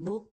book